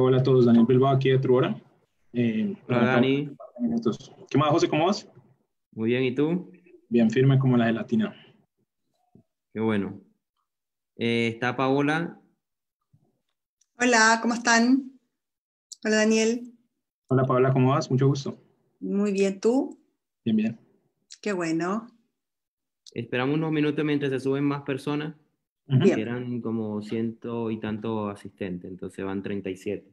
hola a todos, Daniel Bilbao aquí de Truora. Eh, hola Dani. ¿Qué más, José? ¿Cómo vas? Muy bien, ¿y tú? Bien firme como la gelatina. Qué bueno. Eh, está Paola. Hola, ¿cómo están? Hola Daniel. Hola Paola, ¿cómo vas? Mucho gusto. Muy bien, ¿tú? Bien, bien. Qué bueno. Esperamos unos minutos mientras se suben más personas. Eran como ciento y tanto asistentes, entonces van 37.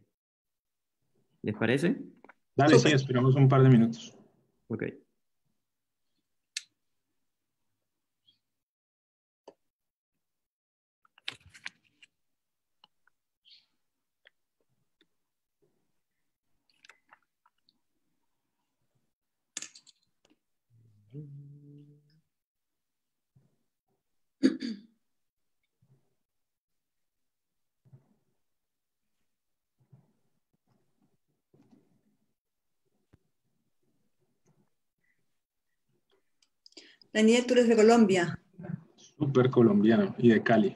¿Les parece? Dale, sí, esperamos un par de minutos. Ok. Daniel, tú eres de Colombia. Súper colombiano y de Cali.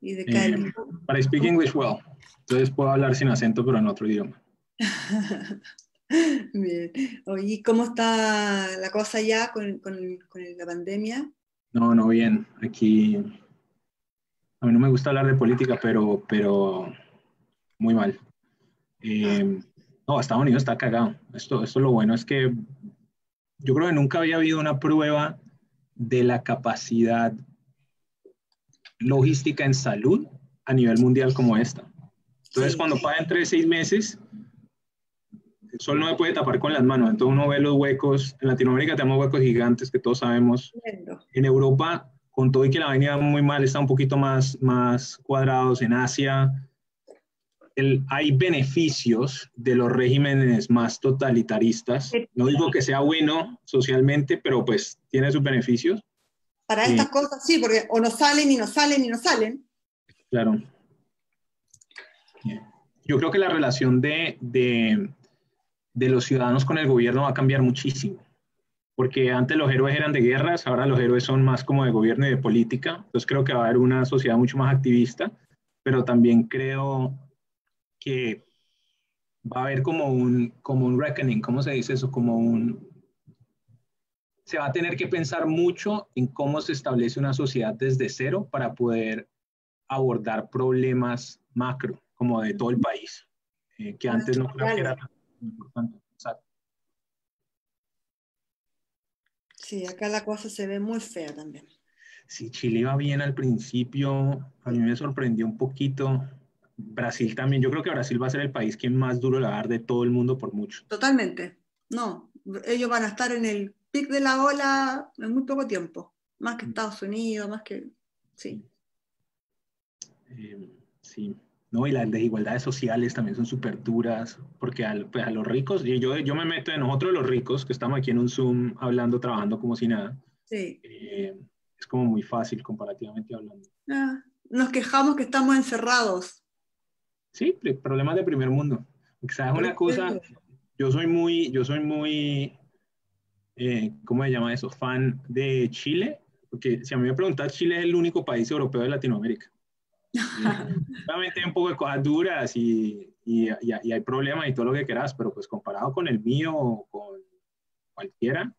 Y de Cali. Eh, but I speak English well. Entonces puedo hablar sin acento, pero en otro idioma. Bien. Oye, ¿cómo está la cosa ya con, la pandemia? No, no, bien. Aquí a mí no me gusta hablar de política, pero, pero muy mal. Eh, no, Estados Unidos está cagado. Esto, esto lo bueno es que yo creo que nunca había habido una prueba de la capacidad logística en salud a nivel mundial como esta. Entonces, cuando pasa entre seis meses, el sol no me puede tapar con las manos. Entonces, uno ve los huecos. En Latinoamérica tenemos huecos gigantes que todos sabemos. En Europa, con todo y que la vaina muy mal, está un poquito más, más cuadrados. En Asia, hay beneficios de los regímenes más totalitaristas. No digo que sea bueno socialmente, pero pues tiene sus beneficios. Para estas cosas sí, porque o no salen y no salen y no salen. Claro. Yo creo que la relación de, de, de los ciudadanos con el gobierno va a cambiar muchísimo. Porque antes los héroes eran de guerras, ahora los héroes son más como de gobierno y de política. Entonces creo que va a haber una sociedad mucho más activista, pero también creo que va a haber como un, como un reckoning, ¿cómo se dice eso? Como un... Se va a tener que pensar mucho en cómo se establece una sociedad desde cero para poder abordar problemas macro, como de todo el país, eh, que antes no creo que era tan importante. Sí, acá la cosa se ve muy fea también. Sí, Chile iba bien al principio, a mí me sorprendió un poquito, Brasil también, yo creo que Brasil va a ser el país que más duro la va a dar de todo el mundo por mucho. Totalmente. No, ellos van a estar en el pic de la ola en muy poco tiempo, más que mm. Estados Unidos, más que... Sí. Eh, sí. No, y las desigualdades sociales también son súper duras, porque pues, a los ricos, y yo, yo me meto en nosotros los ricos, que estamos aquí en un Zoom hablando, trabajando como si nada. Sí. Eh, es como muy fácil comparativamente hablando. Ah, nos quejamos que estamos encerrados. Sí, problemas de primer mundo. ¿Sabes una cosa? Yo soy muy, yo soy muy, eh, ¿cómo se llama eso? Fan de Chile, porque si a mí me preguntas, Chile es el único país europeo de Latinoamérica. Obviamente hay un poco de cosas duras y, y, y, hay problemas y todo lo que quieras, pero pues comparado con el mío o con cualquiera,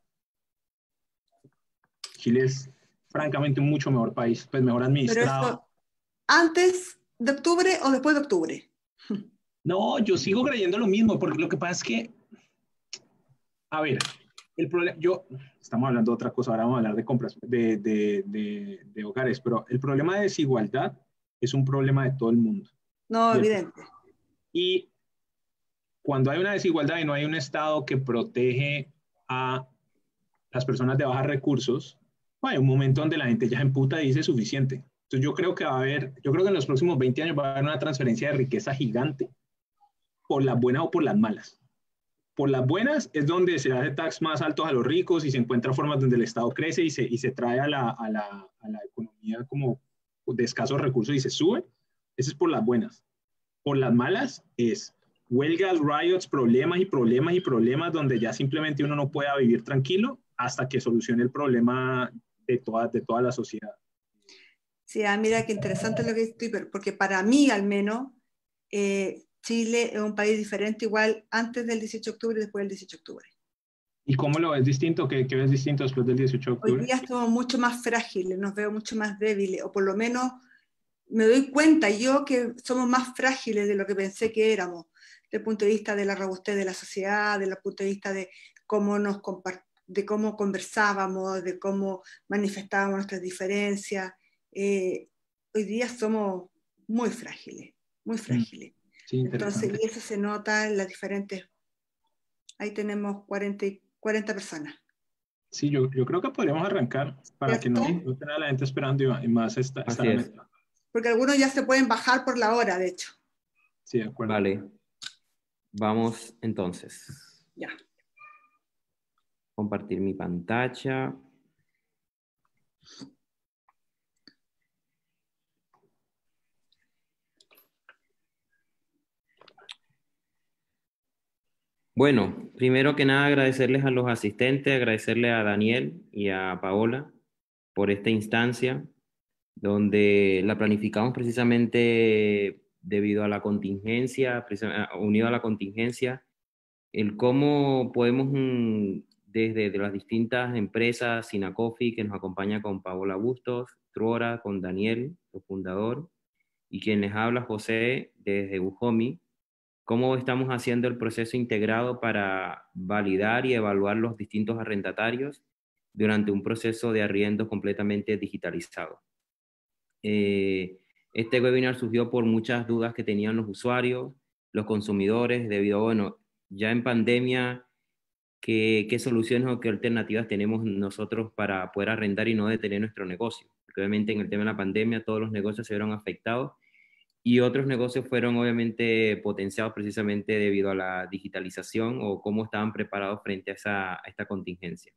Chile es francamente un mucho mejor país, pues mejor administrado. antes de octubre o después de octubre. No, yo sigo creyendo lo mismo, porque lo que pasa es que, a ver, el problema, yo, estamos hablando de otra cosa, ahora vamos a hablar de compras, de, de, de, hogares, pero el problema de desigualdad es un problema de todo el mundo. No, evidente. Y cuando hay una desigualdad y no hay un Estado que protege a las personas de bajos recursos, hay un momento donde la gente ya emputa y dice suficiente. Entonces yo creo que va a haber, yo creo que en los próximos 20 años va a haber una transferencia de riqueza gigante, por las buenas o por las malas. Por las buenas es donde se hace tax más altos a los ricos y se encuentra formas donde el Estado crece y se, y se trae a la, a, la, a la economía como de escasos recursos y se sube. Eso es por las buenas. Por las malas es huelgas, riots, problemas y problemas y problemas donde ya simplemente uno no pueda vivir tranquilo hasta que solucione el problema de toda, de toda la sociedad. Sí, ah, mira qué interesante lo que estoy, porque para mí al menos, eh, Chile es un país diferente igual antes del 18 de octubre y después del 18 de octubre. ¿Y cómo lo ves distinto? ¿Qué, qué ves distinto después del 18 de octubre? Hoy día estamos mucho más frágiles, nos veo mucho más débiles, o por lo menos me doy cuenta yo que somos más frágiles de lo que pensé que éramos, desde el punto de vista de la robustez de la sociedad, desde el punto de vista de cómo nos de cómo conversábamos, de cómo manifestábamos nuestras diferencias. Eh, hoy día somos muy frágiles, muy mm. frágiles. Entonces, y eso se nota en las diferentes... Ahí tenemos 40, 40 personas. Sí, yo, yo creo que podríamos arrancar para que no, no tenga la gente esperando y más esta, esta Porque algunos ya se pueden bajar por la hora, de hecho. Sí, de acuerdo. Vale. Vamos entonces. Ya. Compartir mi pantalla. Bueno, primero que nada agradecerles a los asistentes, agradecerle a Daniel y a Paola por esta instancia, donde la planificamos precisamente debido a la contingencia, unido a la contingencia, el cómo podemos mm, desde las distintas empresas, Sinacofi, que nos acompaña con Paola Bustos, Truora, con Daniel, su fundador, y quien les habla, José, desde Ujomi, cómo estamos haciendo el proceso integrado para validar y evaluar los distintos arrendatarios durante un proceso de arriendo completamente digitalizado. Eh, este webinar surgió por muchas dudas que tenían los usuarios, los consumidores, debido a, bueno, ya en pandemia, ¿qué, qué soluciones o qué alternativas tenemos nosotros para poder arrendar y no detener nuestro negocio? Porque obviamente en el tema de la pandemia todos los negocios se vieron afectados y otros negocios fueron obviamente potenciados precisamente debido a la digitalización o cómo estaban preparados frente a, esta contingencia.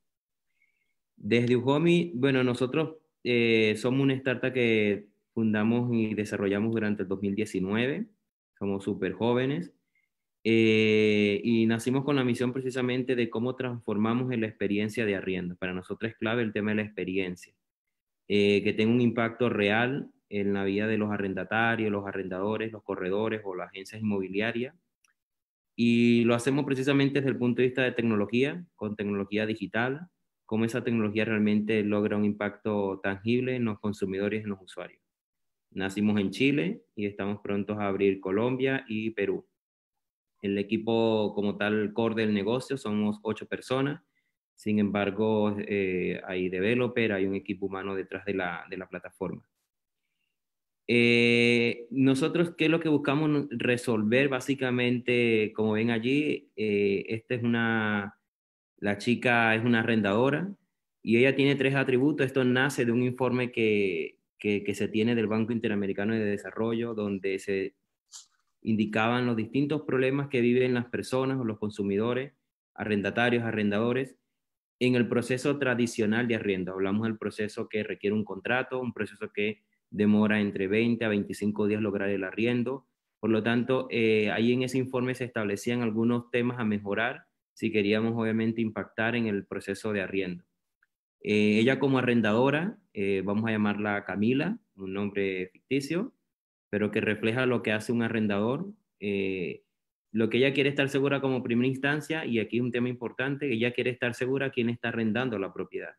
Desde Ujomi, bueno, nosotros eh, somos una startup que fundamos y desarrollamos durante el 2019, somos súper jóvenes eh, y nacimos con la misión precisamente de cómo transformamos en la experiencia de arriendo. Para nosotros es clave el tema de la experiencia, eh, que tenga un impacto real en la vida de los arrendatarios, los arrendadores, los corredores o las agencias inmobiliarias. Y lo hacemos precisamente desde el punto de vista de tecnología, con tecnología digital, cómo esa tecnología realmente logra un impacto tangible en los consumidores y en los usuarios. Nacimos en Chile y estamos prontos a abrir Colombia y Perú. El equipo como tal core del negocio somos ocho personas. Sin embargo, eh, hay developer, hay un equipo humano detrás de la, de la plataforma. Eh, nosotros, ¿qué es lo que buscamos resolver? Básicamente, como ven allí, eh, esta es una, la chica es una arrendadora y ella tiene tres atributos. Esto nace de un informe que, que, que se tiene del Banco Interamericano de Desarrollo, donde se indicaban los distintos problemas que viven las personas o los consumidores, arrendatarios, arrendadores, en el proceso tradicional de arriendo. Hablamos del proceso que requiere un contrato, un proceso que demora entre 20 a 25 días lograr el arriendo. Por lo tanto, eh, ahí en ese informe se establecían algunos temas a mejorar si queríamos obviamente impactar en el proceso de arriendo. Eh, ella como arrendadora, eh, vamos a llamarla Camila, un nombre ficticio, pero que refleja lo que hace un arrendador. lo que ella quiere estar segura como primera instancia, y aquí es un tema importante, ella quiere estar segura quién está arrendando la propiedad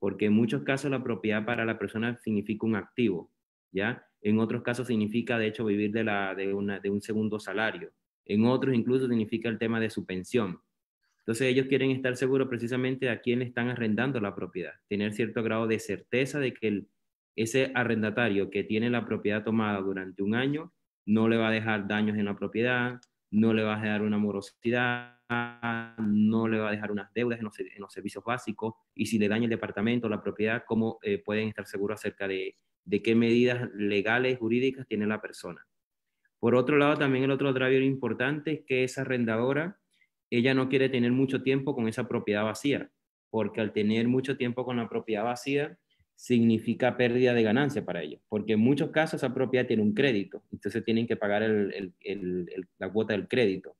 porque en muchos casos la propiedad para la persona significa un activo, ¿ya? En otros casos significa, de hecho, vivir de, la, de, una, de un segundo salario. En otros incluso significa el tema de su pensión. Entonces ellos quieren estar seguros precisamente a quién están arrendando la propiedad, tener cierto grado de certeza de que el, ese arrendatario que tiene la propiedad tomada durante un año no le va a dejar daños en la propiedad, no le va a dejar una morosidad, no le va a dejar unas deudas en los, servicios básicos y si le daña el departamento o la propiedad, cómo eh, pueden estar seguros acerca de, qué medidas legales, jurídicas tiene la persona. Por otro lado, también el otro driver importante es que esa arrendadora, ella no quiere tener mucho tiempo con esa propiedad vacía, porque al tener mucho tiempo con la propiedad vacía, significa pérdida de ganancia para ellos, porque en muchos casos esa propiedad tiene un crédito, entonces tienen que pagar la cuota del crédito.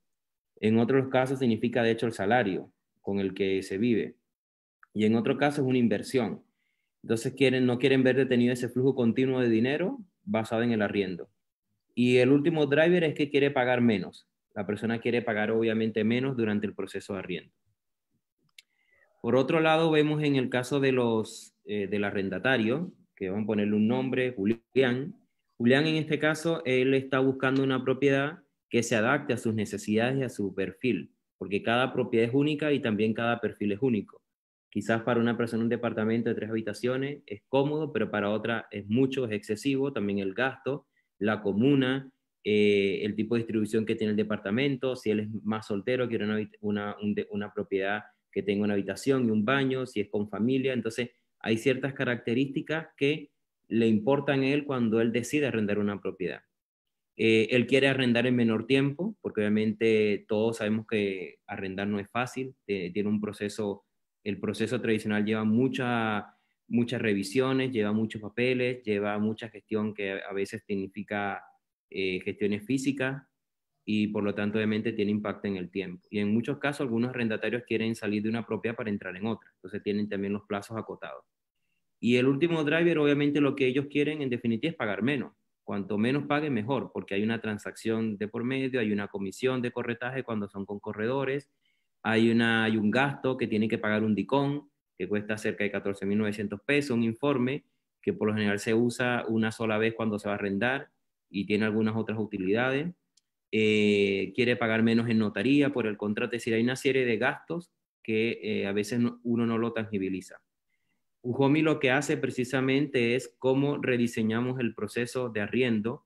En otros casos significa de hecho el salario con el que se vive. Y en otro caso es una inversión. Entonces quieren, no quieren ver detenido ese flujo continuo de dinero basado en el arriendo. Y el último driver es que quiere pagar menos. La persona quiere pagar obviamente menos durante el proceso de arriendo. Por otro lado, vemos en el caso de los, eh, del arrendatario, que vamos a ponerle un nombre, Julián. Julián en este caso, él está buscando una propiedad que se adapte a sus necesidades y a su perfil, porque cada propiedad es única y también cada perfil es único. Quizás para una persona un departamento de tres habitaciones es cómodo, pero para otra es mucho, es excesivo, también el gasto, la comuna, eh, el tipo de distribución que tiene el departamento, si él es más soltero, quiere una, una propiedad que tenga una habitación y un baño, si es con familia. Entonces, hay ciertas características que le importan a él cuando él decide arrendar una propiedad. Eh, él quiere arrendar en menor tiempo, porque obviamente todos sabemos que arrendar no es fácil, tiene un proceso, el proceso tradicional lleva mucha, muchas revisiones, lleva muchos papeles, lleva mucha gestión que a veces significa eh, gestiones físicas, y por lo tanto obviamente tiene impacto en el tiempo. Y en muchos casos algunos arrendatarios quieren salir de una propiedad para entrar en otra, entonces tienen también los plazos acotados. Y el último driver obviamente lo que ellos quieren en definitiva es pagar menos. Cuanto menos pague mejor, porque hay una transacción de por medio, hay una comisión de corretaje cuando son con corredores, hay, una, hay un gasto que tiene que pagar un DICON, que cuesta cerca de 14.900 pesos, un informe que por lo general se usa una sola vez cuando se va a arrendar y tiene algunas otras utilidades eh, quiere pagar menos en notaría por el contrato, es decir, hay una serie de gastos que eh, a veces uno no lo tangibiliza. Ujomi lo que hace precisamente es cómo rediseñamos el proceso de arriendo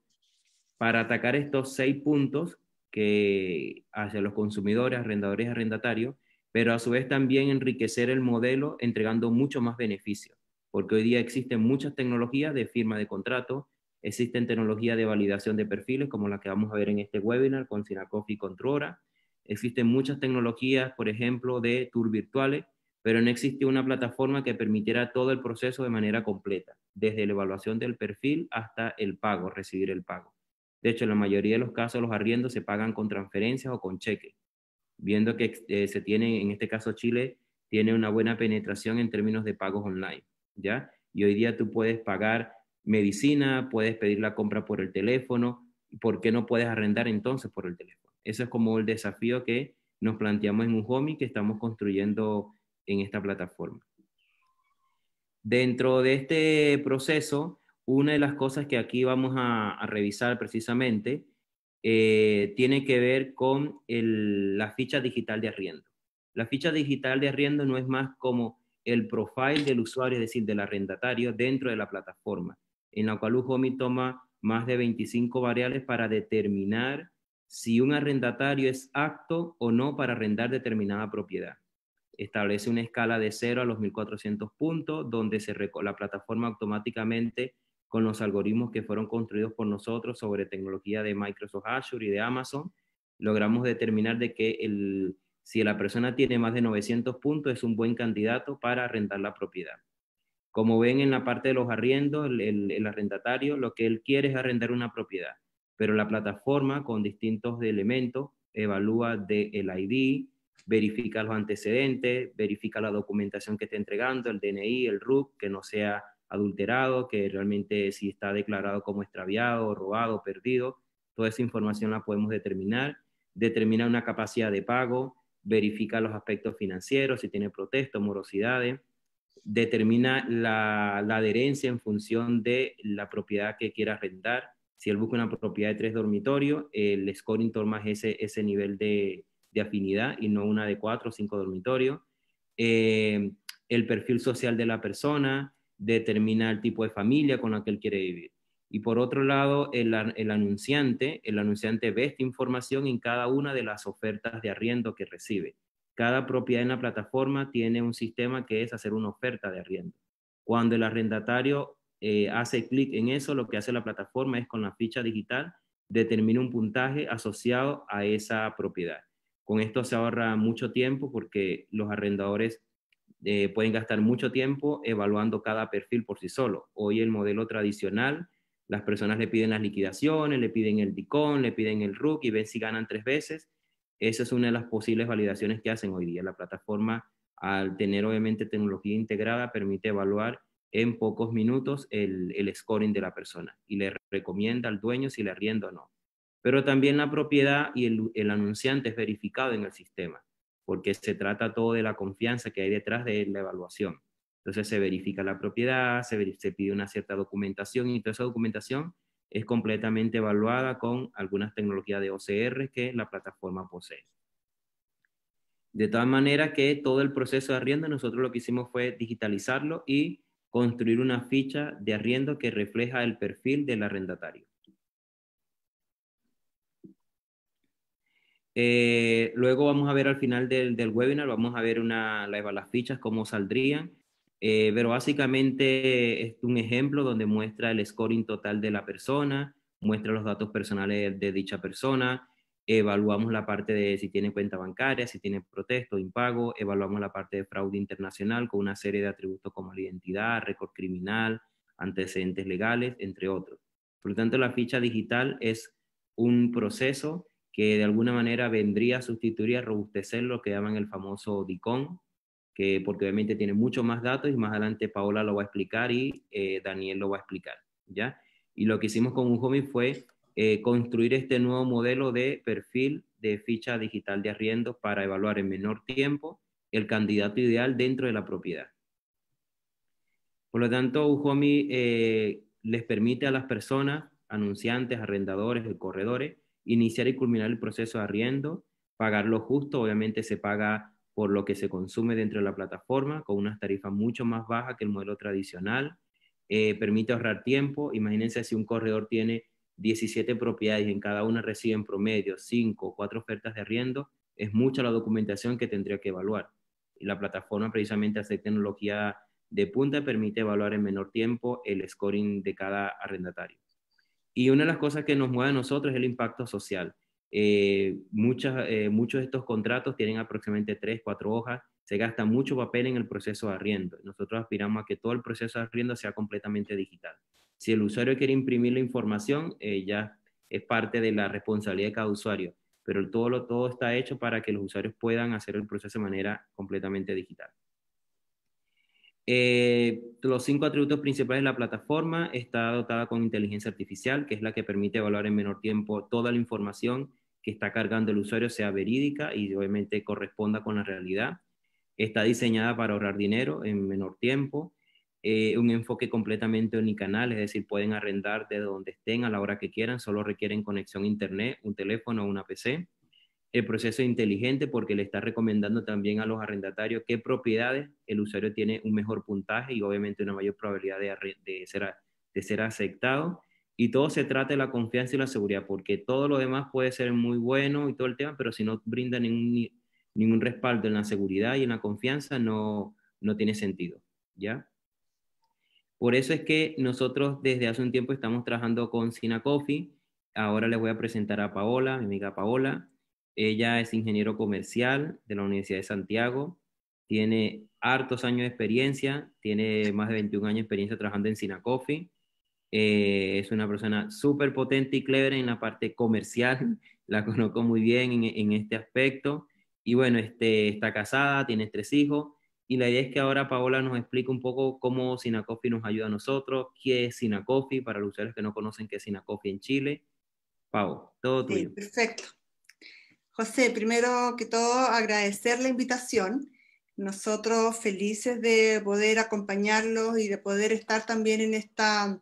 para atacar estos seis puntos que hacia los consumidores, arrendadores y arrendatarios, pero a su vez también enriquecer el modelo entregando mucho más beneficio, porque hoy día existen muchas tecnologías de firma de contrato, Existen tecnologías de validación de perfiles, como la que vamos a ver en este webinar con Sinacof y Controra. Existen muchas tecnologías, por ejemplo, de tour virtuales, pero no existe una plataforma que permitiera todo el proceso de manera completa, desde la evaluación del perfil hasta el pago, recibir el pago. De hecho, en la mayoría de los casos los arriendos se pagan con transferencias o con cheque, viendo que eh, se tiene, en este caso Chile, tiene una buena penetración en términos de pagos online, ¿ya? Y hoy día tú puedes pagar medicina, puedes pedir la compra por el teléfono, ¿por qué no puedes arrendar entonces por el teléfono? Ese es como el desafío que nos planteamos en un hobby que estamos construyendo en esta plataforma. Dentro de este proceso, una de las cosas que aquí vamos a, revisar precisamente eh, tiene que ver con la ficha digital de arriendo. La ficha digital de arriendo no es más como el profile del usuario, es decir, del arrendatario dentro de la plataforma en la cual UJOMI toma más de 25 variables para determinar si un arrendatario es apto o no para arrendar determinada propiedad. Establece una escala de 0 a los 1400 puntos, donde se la plataforma automáticamente con los algoritmos que fueron construidos por nosotros sobre tecnología de Microsoft Azure y de Amazon, logramos determinar de que el, si la persona tiene más de 900 puntos es un buen candidato para arrendar la propiedad. Como ven en la parte de los arriendos, el, arrendatario lo que él quiere es arrendar una propiedad, pero la plataforma con distintos elementos evalúa de el ID, verifica los antecedentes, verifica la documentación que está entregando, el DNI, el RUC, que no sea adulterado, que realmente si está declarado como extraviado, robado, perdido, toda esa información la podemos determinar, determina una capacidad de pago, verifica los aspectos financieros, si tiene protestas, morosidades, determina la, adherencia en función de la propiedad que quiera arrendar. Si él busca una propiedad de tres dormitorios, el scoring toma ese, ese nivel de, afinidad y no una de cuatro o cinco dormitorios. Eh, el perfil social de la persona determina el tipo de familia con la que él quiere vivir. Y por otro lado, el, el, anunciante, el anunciante ve esta información en cada una de las ofertas de arriendo que recibe. Cada propiedad en la plataforma tiene un sistema que es hacer una oferta de arriendo. Cuando el arrendatario eh, hace clic en eso, lo que hace la plataforma es con la ficha digital determina un puntaje asociado a esa propiedad. Con esto se ahorra mucho tiempo porque los arrendadores eh, pueden gastar mucho tiempo evaluando cada perfil por sí solo. Hoy el modelo tradicional, las personas le piden las liquidaciones, le piden el DICON, le piden el RUC y ven si ganan tres veces esa es una de las posibles validaciones que hacen hoy día. La plataforma, al tener obviamente tecnología integrada, permite evaluar en pocos minutos el, el scoring de la persona y le recomienda al dueño si le arrienda o no. Pero también la propiedad y el, anunciante es verificado en el sistema, porque se trata todo de la confianza que hay detrás de la evaluación. Entonces se verifica la propiedad, se, se pide una cierta documentación y toda esa documentación es completamente evaluada con algunas tecnologías de OCR que la plataforma posee. De tal manera que todo el proceso de arriendo nosotros lo que hicimos fue digitalizarlo y construir una ficha de arriendo que refleja el perfil del arrendatario. Eh, luego vamos a ver al final del, webinar, vamos a ver una, las fichas, cómo saldrían, eh, pero básicamente es un ejemplo donde muestra el scoring total de la persona, muestra los datos personales de dicha persona, evaluamos la parte de si tiene cuenta bancaria, si tiene protesto, impago, evaluamos la parte de fraude internacional con una serie de atributos como la identidad, récord criminal, antecedentes legales, entre otros. Por lo tanto, la ficha digital es un proceso que de alguna manera vendría a sustituir y a robustecer lo que llaman el famoso DICON, que porque obviamente tiene mucho más datos y más adelante Paola lo va a explicar y eh, Daniel lo va a explicar, ¿ya? Y lo que hicimos con hobby fue eh, construir este nuevo modelo de perfil de ficha digital de arriendo para evaluar en menor tiempo el candidato ideal dentro de la propiedad. Por lo tanto, Ujomi eh, les permite a las personas, anunciantes, arrendadores corredores, iniciar y culminar el proceso de arriendo, pagar lo justo, obviamente se paga por lo que se consume dentro de la plataforma, con unas tarifas mucho más bajas que el modelo tradicional, eh, permite ahorrar tiempo, imagínense si un corredor tiene 17 propiedades y en cada una reciben promedio 5 o 4 ofertas de arriendo, es mucha la documentación que tendría que evaluar. Y la plataforma precisamente hace tecnología de punta permite evaluar en menor tiempo el scoring de cada arrendatario. Y una de las cosas que nos mueve a nosotros es el impacto social. Eh, eh, muchos de estos contratos tienen aproximadamente 3, 4 hojas, se gasta mucho papel en el proceso de arriendo. Nosotros aspiramos a que todo el proceso de arriendo sea completamente digital. Si el usuario quiere imprimir la información, eh, ya es parte de la responsabilidad de cada usuario, pero todo, lo, todo está hecho para que los usuarios puedan hacer el proceso de manera completamente digital. Eh, los cinco atributos principales de la plataforma está dotada con inteligencia artificial, que es la que permite evaluar en menor tiempo toda la información que está cargando el usuario sea verídica y obviamente corresponda con la realidad. Está diseñada para ahorrar dinero en menor tiempo. Eh, un enfoque completamente unicanal, es decir, pueden arrendar de donde estén a la hora que quieran, solo requieren conexión a internet, un teléfono o una PC. El proceso es inteligente porque le está recomendando también a los arrendatarios qué propiedades el usuario tiene un mejor puntaje y obviamente una mayor probabilidad de, ser, de ser aceptado. Y todo se trata de la confianza y la seguridad, porque todo lo demás puede ser muy bueno y todo el tema, pero si no brinda ningún, ningún respaldo en la seguridad y en la confianza, no, no tiene sentido. ¿Ya? Por eso es que nosotros desde hace un tiempo estamos trabajando con Sina Coffee. Ahora les voy a presentar a Paola, mi amiga Paola. Ella es ingeniero comercial de la Universidad de Santiago. Tiene hartos años de experiencia, tiene más de 21 años de experiencia trabajando en Sina Coffee. Eh, es una persona súper potente y clever en la parte comercial. La conozco muy bien en, en este aspecto. Y bueno, este, está casada, tiene tres hijos y la idea es que ahora Paola nos explique un poco cómo Sinacofi nos ayuda a nosotros, qué es Sinacofi para los usuarios que no conocen qué es Sinacofi en Chile. Pau, todo tuyo. Sí, perfecto. José, primero que todo agradecer la invitación. Nosotros felices de poder acompañarlos y de poder estar también en, esta,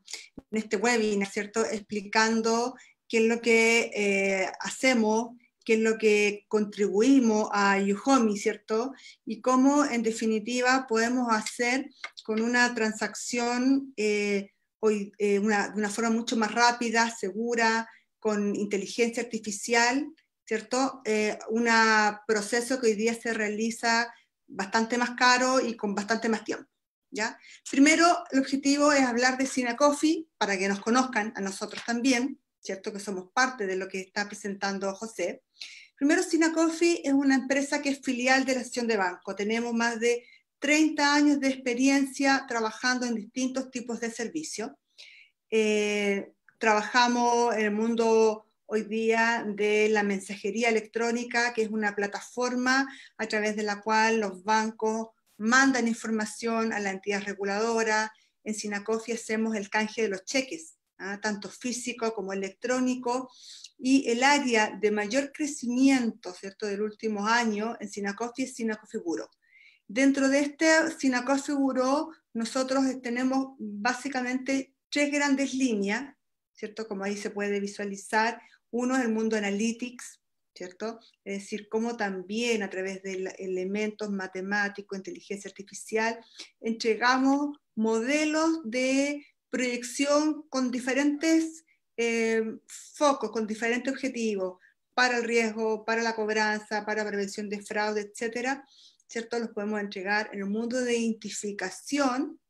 en este webinar, ¿cierto? Explicando qué es lo que eh, hacemos qué es lo que contribuimos a Yuhomi, ¿cierto? Y cómo en definitiva podemos hacer con una transacción eh, hoy, eh, de una forma mucho más rápida, segura, con inteligencia artificial, ¿cierto? Eh, un proceso que hoy día se realiza bastante más caro y con bastante más tiempo. ¿ya? Primero, el objetivo es hablar de Cine Coffee para que nos conozcan a nosotros también, ¿cierto? Que somos parte de lo que está presentando José. Primero, Sinacofi es una empresa que es filial de la Asociación de Banco. Tenemos más de 30 años de experiencia trabajando en distintos tipos de servicios. Eh, trabajamos en el mundo hoy día de la mensajería electrónica, que es una plataforma a través de la cual los bancos mandan información a la entidad reguladora en Sinacofi hacemos el canje de los cheques, ¿ah? tanto físico como electrónico, y el área de mayor crecimiento, ¿cierto?, del último año en Sinacofi es Sinacofi Bureau. Dentro de este Sinacofi Bureau, nosotros tenemos básicamente tres grandes líneas, ¿cierto? Como ahí se puede visualizar. Uno es el mundo analytics, ¿cierto? Es decir, cómo también a través de elementos matemáticos, inteligencia artificial, entregamos modelos de proyección con diferentes eh, focos, con diferentes objetivos para el riesgo, para la cobranza, para prevención de fraude, etcétera, ¿cierto? Los podemos entregar en el mundo de identificación,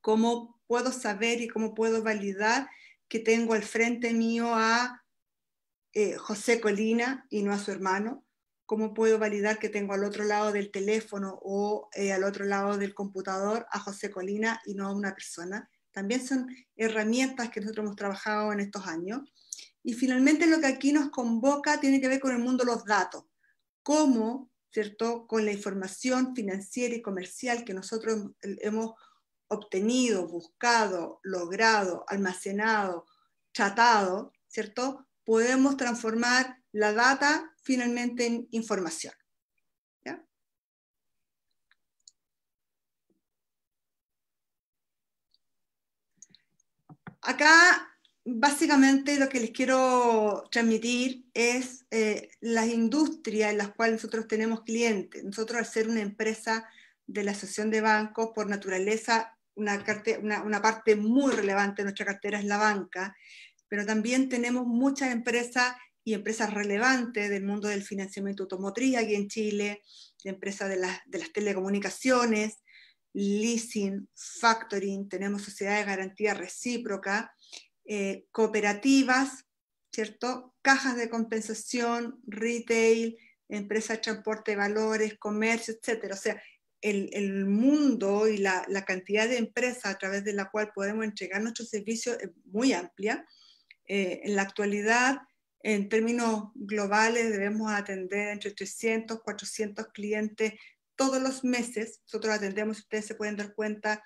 cómo puedo saber y cómo puedo validar que tengo al frente mío a eh, José Colina y no a su hermano? ¿Cómo puedo validar que tengo al otro lado del teléfono o eh, al otro lado del computador a José Colina y no a una persona? También son herramientas que nosotros hemos trabajado en estos años. Y finalmente lo que aquí nos convoca tiene que ver con el mundo de los datos. ¿Cómo, cierto, con la información financiera y comercial que nosotros hemos obtenido, buscado, logrado, almacenado, tratado, ¿cierto? Podemos transformar la data finalmente en información. Acá básicamente lo que les quiero transmitir es eh, las industrias en las cuales nosotros tenemos clientes. Nosotros al ser una empresa de la Asociación de Bancos, por naturaleza, una, una parte muy relevante de nuestra cartera es la banca, pero también tenemos muchas empresas y empresas relevantes del mundo del financiamiento automotriz aquí en Chile, empresas de, de las telecomunicaciones, leasing, factoring, tenemos sociedades de garantía recíproca, eh, cooperativas, ¿cierto? Cajas de compensación, retail, empresas de transporte de valores, comercio, etc. O sea, el, el mundo y la, la, cantidad de empresas a través de la cual podemos entregar nuestros servicios es muy amplia. Eh, en la actualidad, en términos globales, debemos atender entre 300, 400 clientes todos los meses. Nosotros atendemos, ustedes se pueden dar cuenta,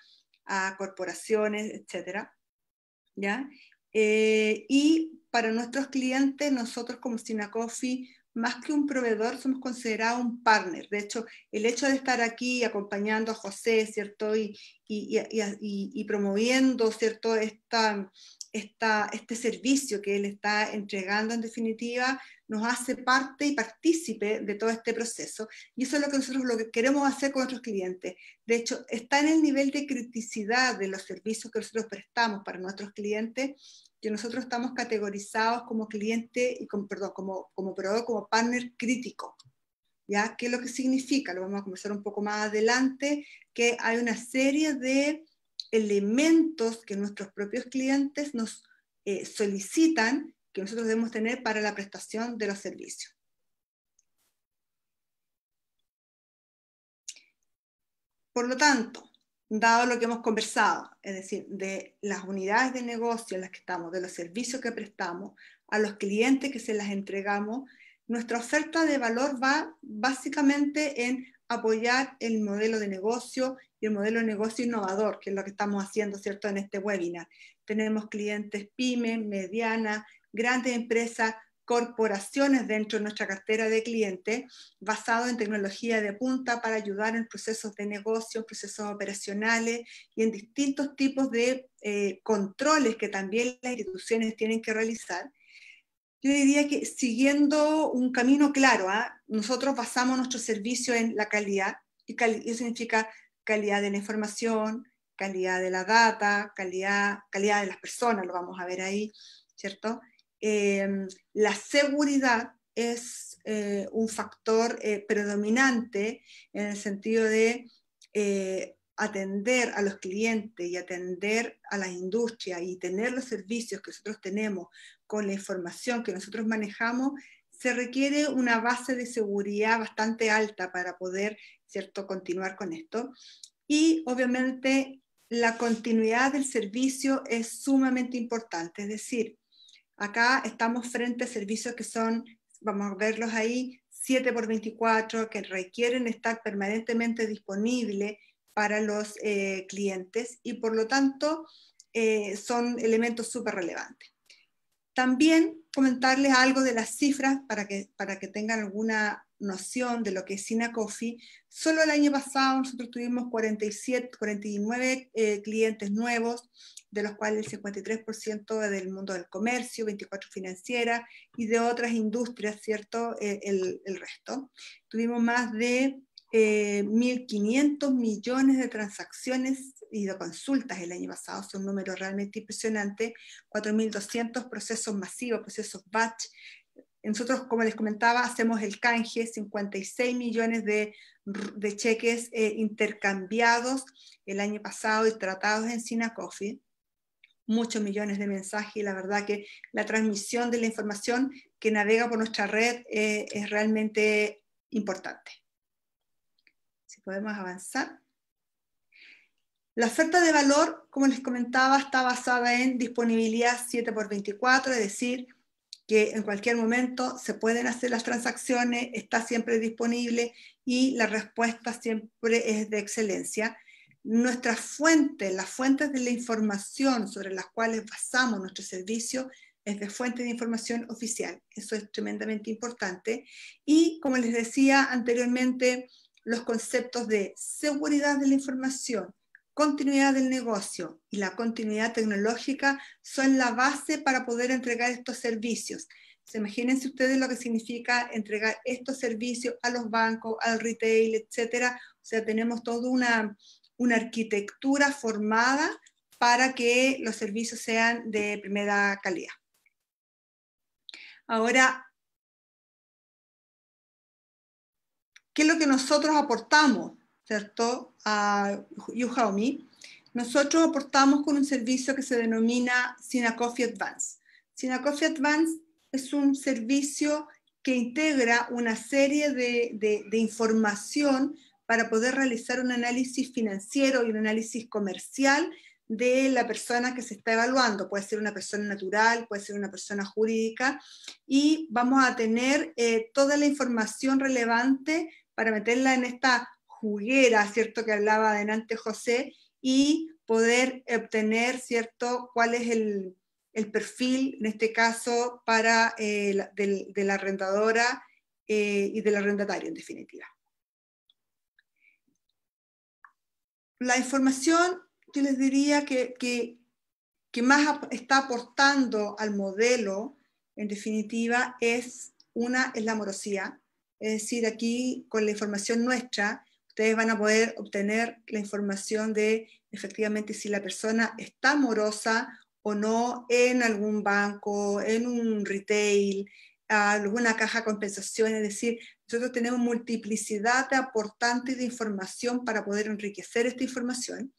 a corporaciones, etc. ¿ya? Eh, y para nuestros clientes, nosotros como Sinacofi, más que un proveedor, somos considerados un partner. De hecho, el hecho de estar aquí acompañando a José, ¿cierto? Y, y, y, y promoviendo, ¿cierto? Esta, este servicio que él está entregando en definitiva nos hace parte y partícipe de todo este proceso. Y eso es lo que nosotros lo que queremos hacer con nuestros clientes. De hecho, está en el nivel de criticidad de los servicios que nosotros prestamos para nuestros clientes, que nosotros estamos categorizados como cliente y como, perdón, como, como proveedor, como partner crítico. ¿Ya? ¿Qué es lo que significa? Lo vamos a conversar un poco más adelante, que hay una serie de elementos que nuestros propios clientes nos eh, solicitan que nosotros debemos tener para la prestación de los servicios. Por lo tanto, dado lo que hemos conversado, es decir, de las unidades de negocio en las que estamos, de los servicios que prestamos, a los clientes que se las entregamos, nuestra oferta de valor va básicamente en apoyar el modelo de negocio y el modelo de negocio innovador, que es lo que estamos haciendo, ¿cierto?, en este webinar. Tenemos clientes pymes, medianas, grandes empresas, corporaciones dentro de nuestra cartera de clientes, basado en tecnología de punta para ayudar en procesos de negocio, procesos operacionales y en distintos tipos de eh, controles que también las instituciones tienen que realizar. Yo diría que siguiendo un camino claro, ¿ah? nosotros basamos nuestro servicio en la calidad, y eso significa calidad de la información, calidad de la data, calidad, calidad de las personas, lo vamos a ver ahí, ¿cierto? Em, la seguridad es eh, un factor eh, predominante en el sentido de eh, atender a los clientes y atender a las industrias y tener los servicios que nosotros tenemos con la información que nosotros manejamos, se requiere una base de seguridad bastante alta para poder ¿cierto? continuar con esto. Y obviamente la continuidad del servicio es sumamente importante, es decir, acá estamos frente a servicios que son, vamos a verlos ahí, 7 por 24, que requieren estar permanentemente disponibles para los eh, clientes y por lo tanto eh, son elementos súper relevantes. También comentarles algo de las cifras para que, para que tengan alguna noción de lo que es Sina Coffee. Solo el año pasado nosotros tuvimos 47, 49 eh, clientes nuevos, de los cuales el 53% del mundo del comercio, 24 financieras y de otras industrias, ¿cierto? Eh, el, el, resto. Tuvimos más de 1.500 millones de transacciones y de consultas el año pasado, son números realmente impresionantes, 4.200 procesos masivos, procesos batch. Nosotros, como les comentaba, hacemos el canje, 56 millones de, de cheques eh, intercambiados el año pasado y tratados en Sina Coffee, muchos millones de mensajes y la verdad que la transmisión de la información que navega por nuestra red eh, es realmente importante. Si podemos avanzar. La oferta de valor, como les comentaba, está basada en disponibilidad 7x24, es decir, que en cualquier momento se pueden hacer las transacciones, está siempre disponible y la respuesta siempre es de excelencia. Nuestras fuentes, las fuentes de la información sobre las cuales basamos nuestro servicio, es de fuente de información oficial. Eso es tremendamente importante. Y como les decía anteriormente, los conceptos de seguridad de la información, continuidad del negocio y la continuidad tecnológica son la base para poder entregar estos servicios. Se imagínense ustedes lo que significa entregar estos servicios a los bancos, al retail, etcétera. O sea, tenemos toda una, una arquitectura formada para que los servicios sean de primera calidad. Ahora, ¿qué es lo que nosotros aportamos? ¿cierto? A YouHowMe, nosotros aportamos con un servicio que se denomina Coffee Advance. Coffee Advance es un servicio que integra una serie de, de, información para poder realizar un análisis financiero y un análisis comercial de la persona que se está evaluando. Puede ser una persona natural, puede ser una persona jurídica, y vamos a tener eh, toda la información relevante para meterla en esta juguera, ¿cierto? Que hablaba adelante José, y poder obtener, ¿cierto? ¿Cuál es el, perfil, en este caso, para, eh, de, la arrendadora eh, y del arrendatario, en definitiva. La información, yo les diría que, que, más está aportando al modelo, en definitiva, es una, es la morosidad. Es decir, aquí con la información nuestra, ustedes van a poder obtener la información de efectivamente si la persona está morosa o no en algún banco, en un retail, alguna caja de compensación, es decir, nosotros tenemos multiplicidad de aportantes de información para poder enriquecer esta información.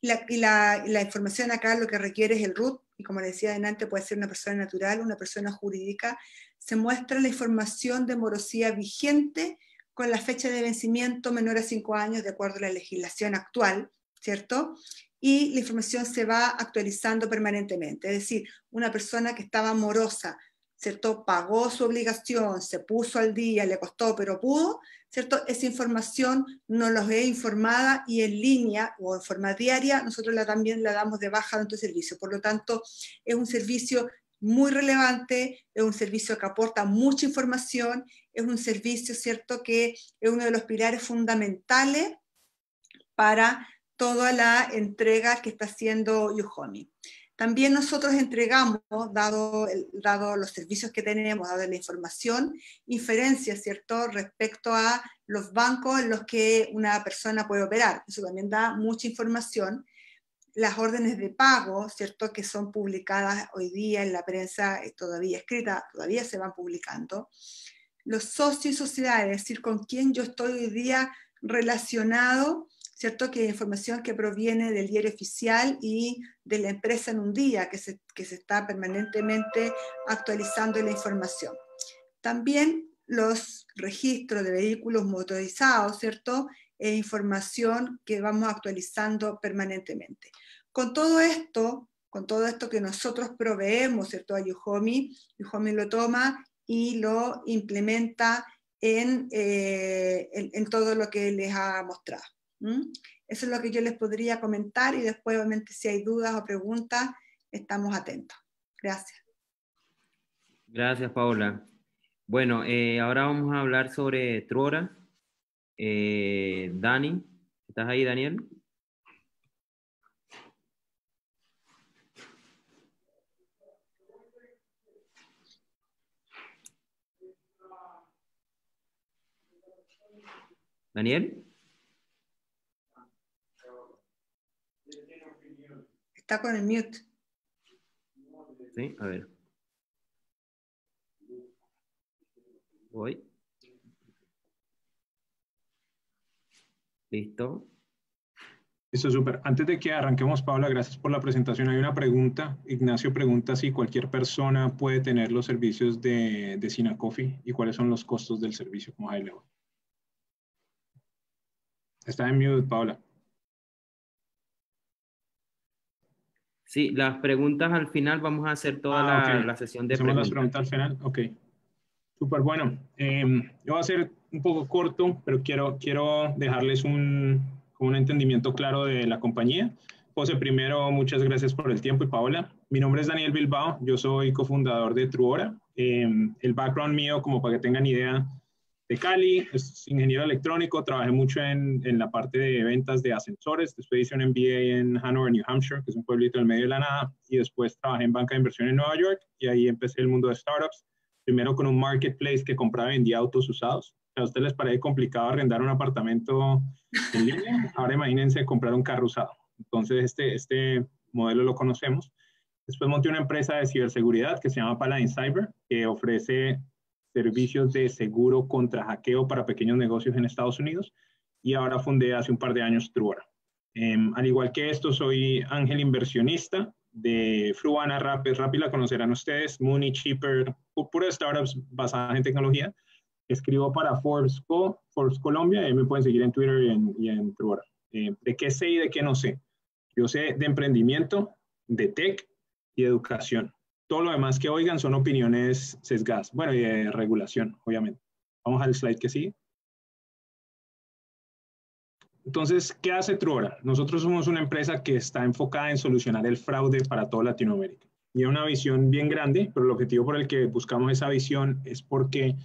y la, la, información acá lo que requiere es el root, y como decía adelante, puede ser una persona natural, una persona jurídica. Se muestra la información de morosidad vigente con la fecha de vencimiento menor a cinco años de acuerdo a la legislación actual, ¿cierto? Y la información se va actualizando permanentemente. Es decir, una persona que estaba morosa, ¿cierto? Pagó su obligación, se puso al día, le costó, pero pudo, ¿cierto? Esa información nos los he informada y en línea o en forma diaria, nosotros la, también la damos de baja de nuestro servicio. Por lo tanto, es un servicio muy relevante, es un servicio que aporta mucha información, es un servicio, ¿cierto?, que es uno de los pilares fundamentales para toda la entrega que está haciendo Yuhomi. También nosotros entregamos, dado, dado los servicios que tenemos, dado la información, inferencias, ¿cierto?, respecto a los bancos en los que una persona puede operar. Eso también da mucha información las órdenes de pago, ¿cierto?, que son publicadas hoy día en la prensa eh, todavía escrita, todavía se van publicando. Los socios y sociedades, es decir, con quién yo estoy hoy día relacionado, ¿cierto? Que información que proviene del diario oficial y de la empresa en un día, que se, que se está permanentemente actualizando la información. También los registros de vehículos motorizados, ¿cierto? E información que vamos actualizando permanentemente. Con todo esto, con todo esto que nosotros proveemos, ¿cierto? A Yuhomi, Yuhomi lo toma y lo implementa en, eh, en, todo lo que les ha mostrado. Eso es lo que yo les podría comentar y después, obviamente, si hay dudas o preguntas, estamos atentos. Gracias. Gracias, Paula. Bueno, eh, ahora vamos a hablar sobre Truora. Eh, Dani, ¿estás ahí, Daniel? Daniel. Está con el mute. Sí, a ver. Voy. Listo. Listo, súper. Antes de que arranquemos, Paula, gracias por la presentación. Hay una pregunta. Ignacio pregunta si cualquier persona puede tener los servicios de, de Sinacofi y cuáles son los costos del servicio como high level. Está en mute, Paula. Sí, las preguntas al final vamos a hacer toda ah, la, sesión de preguntas. las preguntas al final? Ok. Súper bueno. Em, yo voy a ser un poco corto, pero quiero, quiero dejarles un, un entendimiento claro de la compañía. José, primero, muchas gracias por el tiempo y Paola. Mi nombre es Daniel Bilbao, yo soy cofundador de Truora. Em, el background mío, como para que tengan idea, de Cali, es ingeniero electrónico, trabajé mucho en, en, la parte de ventas de ascensores, después hice un MBA en Hanover, New Hampshire, que es un pueblito en medio de la nada, y después trabajé en banca de inversión en Nueva York, y ahí empecé el mundo de startups, primero con un marketplace que compraba y vendía autos usados. A ustedes les parece complicado arrendar un apartamento en línea, ahora imagínense comprar un carro usado. Entonces, este, este modelo lo conocemos. Después monté una empresa de ciberseguridad que se llama Paladin Cyber, que ofrece servicios de seguro contra hackeo para pequeños negocios en Estados Unidos y ahora fundé hace un par de años Truora. Em, al igual que esto, soy ángel inversionista de Fruana, Rapid, Rapid la conocerán ustedes, Mooney, Cheaper, pura startups basadas en tecnología. Escribo para Forbes, Co, Forbes Colombia y me pueden seguir en Twitter y en, y en Truora. Em, ¿De qué sé y de qué no sé? Yo sé de emprendimiento, de tech y educación. Todo lo demás que oigan son opiniones sesgadas. Bueno, y de regulación, obviamente. Vamos al slide que sigue. Entonces, ¿qué hace Truora? Nosotros somos una empresa que está enfocada en solucionar el fraude para toda Latinoamérica. Y una visión bien grande, pero el objetivo por el que buscamos esa visión es porque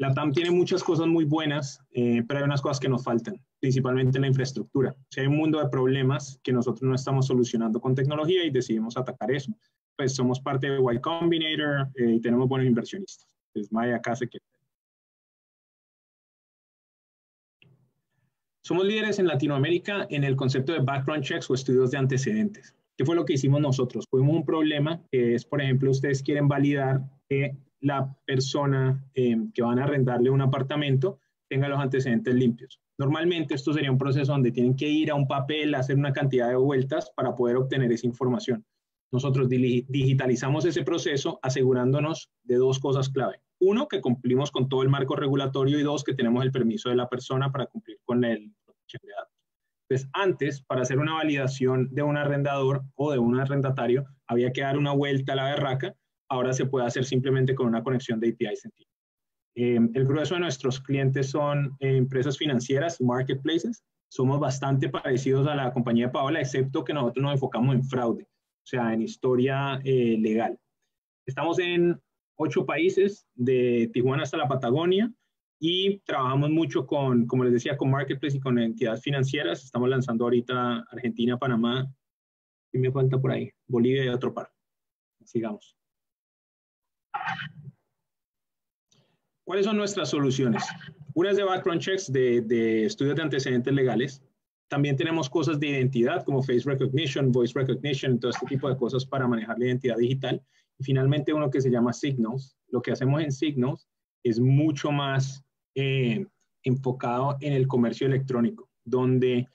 la TAM tiene muchas cosas muy buenas, eh, pero hay unas cosas que nos faltan, principalmente en la infraestructura. O hay un mundo de problemas que nosotros no estamos solucionando con tecnología y decidimos atacar eso pues somos parte de Y Combinator eh, y tenemos buenos inversionistas. Es Maya acá se Somos líderes en Latinoamérica en el concepto de background checks o estudios de antecedentes. ¿Qué fue lo que hicimos nosotros? Tuvimos un problema que es, por ejemplo, ustedes quieren validar que la persona eh, que van a arrendarle un apartamento tenga los antecedentes limpios. Normalmente esto sería un proceso donde tienen que ir a un papel, hacer una cantidad de vueltas para poder obtener esa información. Nosotros digitalizamos ese proceso asegurándonos de dos cosas clave. Uno, que cumplimos con todo el marco regulatorio y dos, que tenemos el permiso de la persona para cumplir con el protección. Entonces, antes, para hacer una validación de un arrendador o de un arrendatario, había que dar una vuelta a la berraca. Ahora se puede hacer simplemente con una conexión de API sencilla. Eh, el grueso de nuestros clientes son eh, empresas financieras, marketplaces. Somos bastante parecidos a la compañía de Paola, excepto que nosotros nos enfocamos en fraude o sea, en historia eh, legal. Estamos en ocho países, de Tijuana hasta la Patagonia, y trabajamos mucho con, como les decía, con Marketplace y con entidades financieras. Estamos lanzando ahorita Argentina, Panamá, y me falta por ahí, Bolivia y otro par. Sigamos. ¿Cuáles son nuestras soluciones? Una es de background checks, de, de estudios de antecedentes legales. También tenemos cosas de identidad como face recognition, voice recognition, todo este tipo de cosas para manejar la identidad digital. Y finalmente uno que se llama Signals. Lo que hacemos en Signals es mucho más eh, enfocado en el comercio electrónico, donde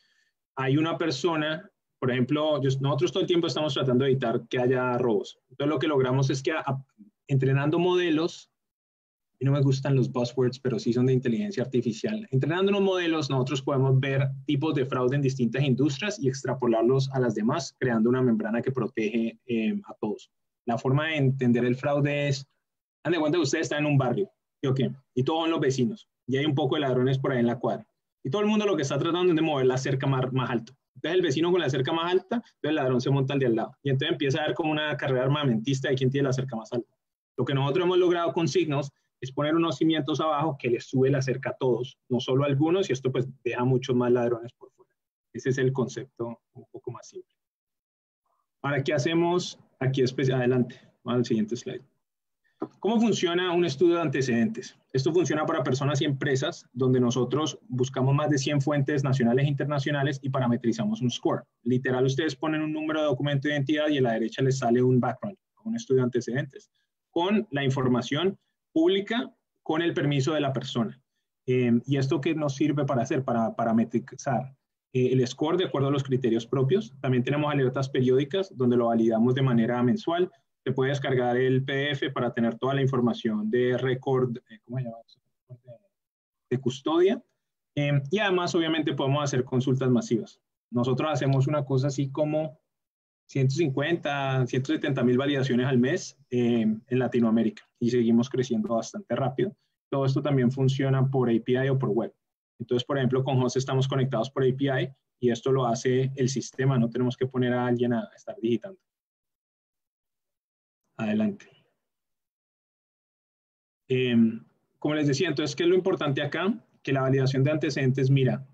hay una persona, por ejemplo, nosotros todo el tiempo estamos tratando de evitar que haya robos. Entonces lo que logramos es que entrenando modelos no me gustan los buzzwords, pero sí son de inteligencia artificial. Entrenando unos modelos, nosotros podemos ver tipos de fraude en distintas industrias y extrapolarlos a las demás, creando una membrana que protege eh, a todos. La forma de entender el fraude es, dan de cuenta que ustedes están en un barrio, ¿y, okay? y todos son los vecinos, y hay un poco de ladrones por ahí en la cuadra. Y todo el mundo lo que está tratando es de mover la cerca más, más alto. Entonces el vecino con la cerca más alta, entonces el ladrón se monta al de al lado. Y entonces empieza a haber como una carrera armamentista de quién tiene la cerca más alta. Lo que nosotros hemos logrado con Signos es poner unos cimientos abajo que les sube la cerca a todos, no solo a algunos, y esto pues deja muchos más ladrones por fuera. Ese es el concepto un poco más simple. Ahora, ¿qué hacemos aquí? Adelante, vamos al siguiente slide. ¿Cómo funciona un estudio de antecedentes? Esto funciona para personas y empresas donde nosotros buscamos más de 100 fuentes nacionales e internacionales y parametrizamos un score. Literal, ustedes ponen un número de documento de identidad y a la derecha les sale un background, un estudio de antecedentes, con la información pública con el permiso de la persona. Eh, ¿Y esto qué nos sirve para hacer? Para parametrizar eh, el score de acuerdo a los criterios propios. También tenemos alertas periódicas donde lo validamos de manera mensual te puede descargar el PDF para tener toda la información de récord, eh, ¿cómo se llama? De, custodia. Em, y además, obviamente, podemos hacer consultas masivas. Nosotros hacemos una cosa así como 150, 170 mil validaciones al mes em, en Latinoamérica y seguimos creciendo bastante rápido. Todo esto también funciona por API o por web. Entonces, por ejemplo, con Host estamos conectados por API y esto lo hace el sistema, no tenemos que poner a alguien a estar digitando. Adelante. Em, como les decía, entonces, ¿qué es lo importante acá? Que la validación de antecedentes mira,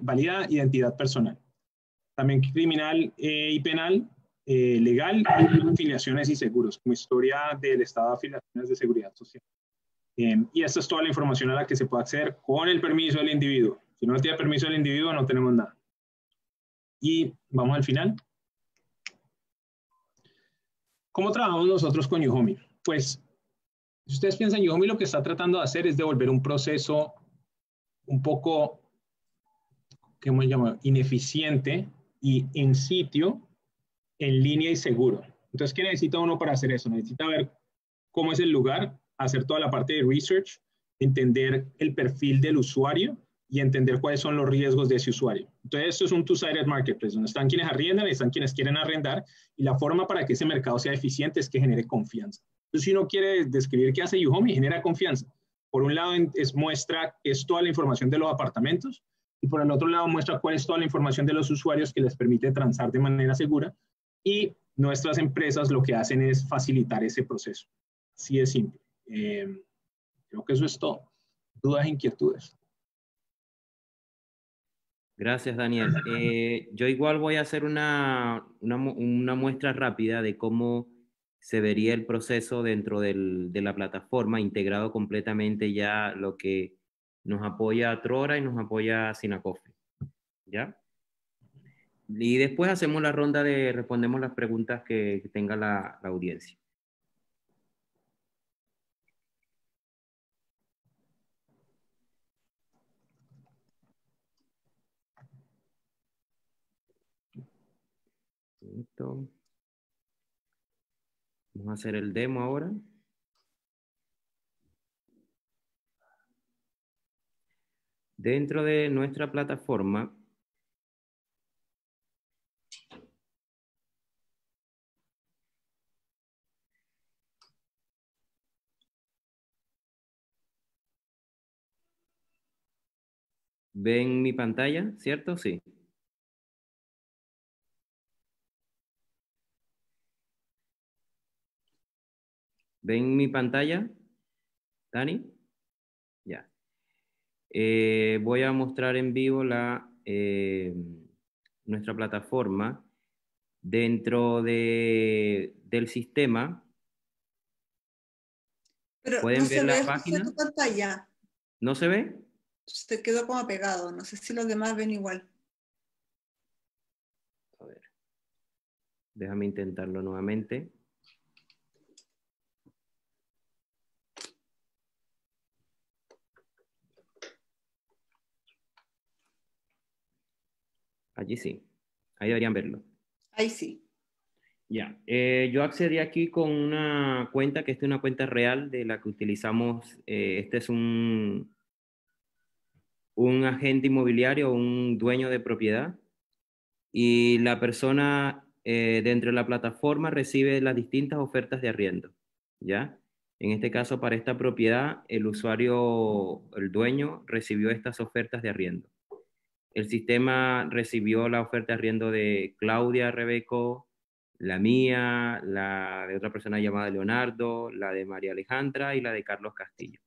valida, identidad personal, también criminal eh, y penal, eh, legal, afiliaciones y seguros, como historia del estado de afiliaciones de seguridad social. Em, y esta es toda la información a la que se puede acceder con el permiso del individuo. Si no tiene permiso del individuo, no tenemos nada. Y vamos al final. ¿Cómo trabajamos nosotros con Yuhomi? Pues, si ustedes piensan, Yuhomi lo que está tratando de hacer es devolver un proceso un poco, ¿cómo se llama? Ineficiente y en sitio, en línea y seguro. Entonces, ¿qué necesita uno para hacer eso? Necesita ver cómo es el lugar, hacer toda la parte de research, entender el perfil del usuario y entender cuáles son los riesgos de ese usuario. Entonces, esto es un two-sided marketplace, donde están quienes arriendan y están quienes quieren arrendar, y la forma para que ese mercado sea eficiente es que genere confianza. Entonces, si uno quiere describir qué hace Yuhomi, genera confianza. Por un lado, es, muestra es toda la información de los apartamentos, y por el otro lado, muestra cuál es toda la información de los usuarios que les permite transar de manera segura, y nuestras empresas lo que hacen es facilitar ese proceso. Así de simple. Eh, creo que eso es todo. ¿Dudas, inquietudes? Gracias, Daniel. Eh, yo igual voy a hacer una, una, muestra rápida de cómo se vería el proceso dentro del, de la plataforma, integrado completamente ya lo que nos apoya Trora y nos apoya Sinacofe. ¿Ya? Y después hacemos la ronda de respondemos las preguntas que, tenga la audiencia. Vamos a hacer el demo ahora. Dentro de nuestra plataforma, ¿Ven mi pantalla, cierto? Sí. ¿Ven mi pantalla? Dani? Eh, voy a mostrar en vivo la, eh, nuestra plataforma. Dentro de, del sistema, pueden ver la página. pantalla. ¿No se ve? Se quedó como pegado. No sé si los demás ven igual. A ver. Déjame intentarlo nuevamente. Allí sí. Ahí deberían verlo. Ahí sí. Ya. Eh, yo accedí aquí con una cuenta que es una cuenta real de la que utilizamos. Eh, este es un, un agente inmobiliario, un dueño de propiedad. Y la persona eh, dentro de la plataforma recibe las distintas ofertas de arriendo. ¿Ya? En este caso, para esta propiedad, el usuario, el dueño, recibió estas ofertas de arriendo. El sistema recibió la oferta de arriendo de Claudia Rebeco, la mía, la de otra persona llamada Leonardo, la de María Alejandra y la de Carlos Castillo.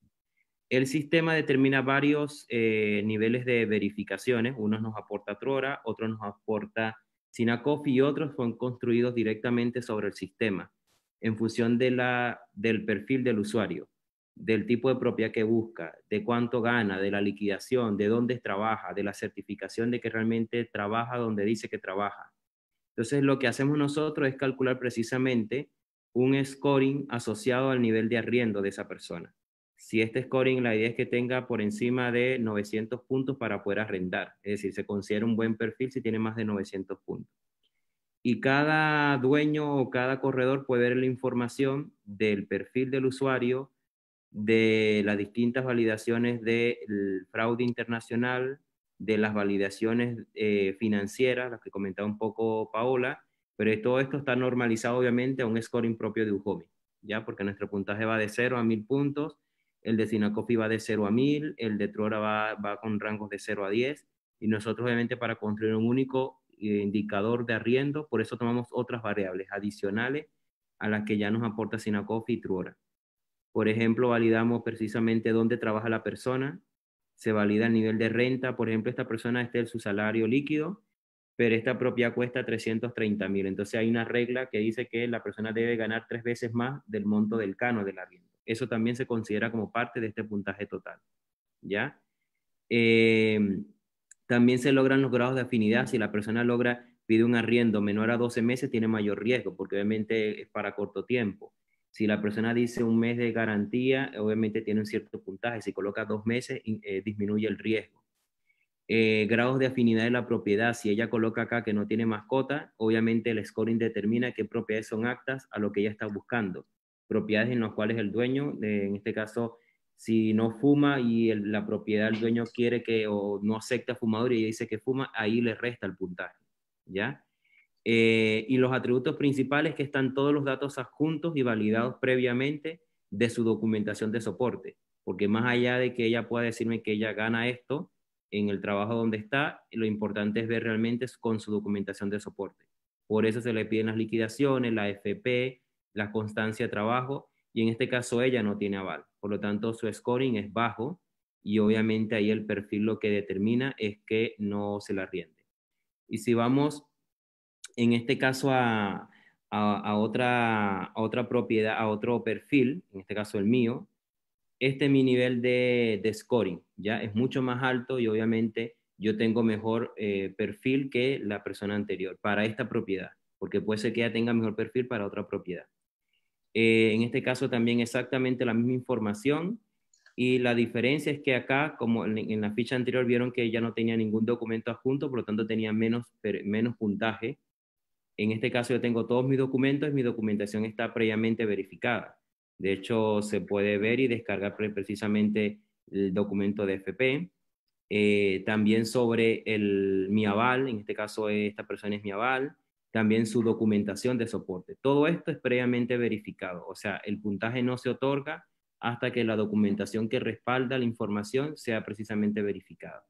El sistema determina varios eh, niveles de verificaciones. Unos nos aporta Trora, otros nos aporta Sinacofi y otros son construidos directamente sobre el sistema en función del perfil del usuario, del tipo de propiedad que busca, de cuánto gana, de la liquidación, de dónde trabaja, de la certificación de que realmente trabaja donde dice que trabaja. Entonces, lo que hacemos nosotros es calcular precisamente un scoring asociado al nivel de arriendo de esa persona. Si este scoring, la idea es que tenga por encima de 900 puntos para poder arrendar, es decir, se considera un buen perfil si tiene más de 900 puntos. Y cada dueño o cada corredor puede ver la información del perfil del usuario, de las distintas validaciones del fraude internacional, de las validaciones eh, financieras, las que comentaba un poco Paola, pero todo esto está normalizado obviamente a un scoring propio de Ujomi, ¿ya? Porque nuestro puntaje va de 0 a 1000 puntos, el de Sinacofi va de 0 a 1000, el de Trora va, va con rangos de 0 a 10, y nosotros obviamente para construir un único eh, indicador de arriendo, por eso tomamos otras variables adicionales a las que ya nos aporta Sinacofi y Truora. Por ejemplo, validamos precisamente dónde trabaja la persona, se valida el nivel de renta. Por ejemplo, esta persona está en su salario líquido, pero esta propiedad cuesta 330 mil. Entonces hay una regla que dice que la persona debe ganar tres veces más del monto del cano del arriendo. Eso también se considera como parte de este puntaje total. ¿Ya? Eh, también se logran los grados de afinidad. Si la persona logra pide un arriendo menor a 12 meses, tiene mayor riesgo, porque obviamente es para corto tiempo. Si la persona dice un mes de garantía, obviamente tiene un cierto puntaje. Si coloca dos meses, eh, disminuye el riesgo. Eh, grados de afinidad de la propiedad. Si ella coloca acá que no tiene mascota, obviamente el scoring determina qué propiedades son actas a lo que ella está buscando. Propiedades en las cuales el dueño, en este caso, si no fuma y la propiedad del dueño quiere que o no acepta fumador y dice que fuma, ahí le resta el puntaje. ¿Ya? Eh, y los atributos principales que están todos los datos adjuntos y validados previamente de su documentación de soporte, porque más allá de que ella pueda decirme que ella gana esto en el trabajo donde está, lo importante es ver realmente con su documentación de soporte. Por eso se le piden las liquidaciones, la FP, la constancia de trabajo, y en este caso ella no tiene aval. Por lo tanto, su scoring es bajo y obviamente ahí el perfil lo que determina es que no se la riende. Y si vamos en este caso a, otra, otra propiedad, a otro perfil, en este caso el mío, este es mi nivel de, scoring, ya es mucho más alto y obviamente yo tengo mejor eh, perfil que la persona anterior para esta propiedad, porque puede ser que ella tenga mejor perfil para otra propiedad. Eh, en este caso también exactamente la misma información y la diferencia es que acá, como en, la ficha anterior vieron que ella no tenía ningún documento adjunto, por lo tanto tenía menos, menos puntaje en este caso yo tengo todos mis documentos mi documentación está previamente verificada. De hecho, se puede ver y descargar precisamente el documento de FP. Eh, también sobre el, mi aval, en este caso esta persona es mi aval. También su documentación de soporte. Todo esto es previamente verificado. O sea, el puntaje no se otorga hasta que la documentación que respalda la información sea precisamente verificada.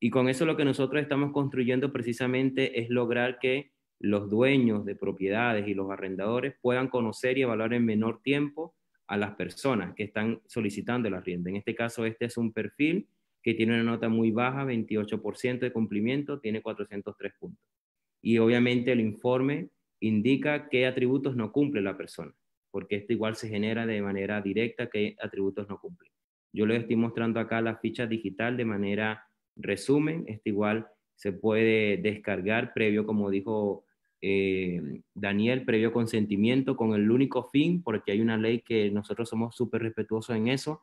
Y con eso lo que nosotros estamos construyendo precisamente es lograr que los dueños de propiedades y los arrendadores puedan conocer y evaluar en menor tiempo a las personas que están solicitando la arriendo. En este caso, este es un perfil que tiene una nota muy baja, 28% de cumplimiento, tiene 403 puntos. Y obviamente el informe indica qué atributos no cumple la persona, porque esto igual se genera de manera directa qué atributos no cumple. Yo les estoy mostrando acá la ficha digital de manera resumen, esto igual se puede descargar previo, como dijo eh, Daniel, previo consentimiento con el único fin, porque hay una ley que nosotros somos súper respetuosos en eso.